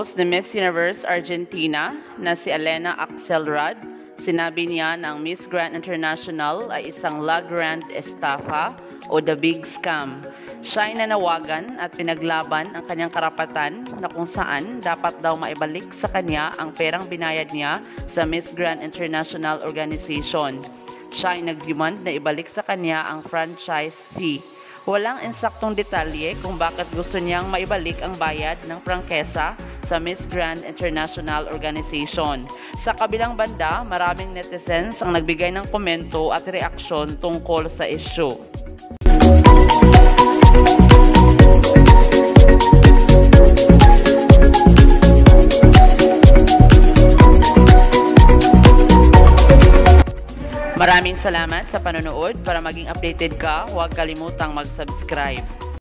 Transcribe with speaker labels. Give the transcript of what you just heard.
Speaker 1: host ni Miss Universe Argentina na si Elena Axelrad, sinabi niya ng Miss Grand International ay isang La Grande Estafa o The Big Scam. Siya ay nanawagan at pinaglaban ang kanyang karapatan na kung saan dapat daw maibalik sa kanya ang perang binayad niya sa Miss Grand International Organization. Siya ay nagdemand na ibalik sa kanya ang franchise fee. Walang insaktong detalye kung bakit gusto niyang maibalik ang bayad ng prangkesa sa Miss Grand International Organization. Sa kabilang banda, maraming netizens ang nagbigay ng komento at reaksyon tungkol sa issue. Maraming salamat sa panonood. Para maging updated ka, huwag kalimutang mag-subscribe.